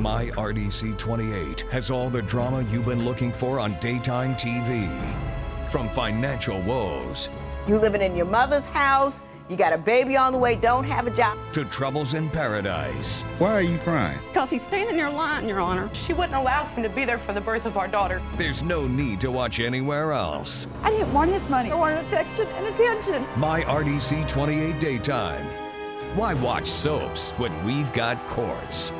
My RDC 28 has all the drama you've been looking for on daytime TV. From financial woes You living in your mother's house, you got a baby on the way, don't have a job. to troubles in paradise. Why are you crying? Because he's standing your line, Your Honor. She wouldn't allow him to be there for the birth of our daughter. There's no need to watch anywhere else. I didn't want his money. I wanted affection and attention. My RDC 28 daytime. Why watch soaps when we've got courts?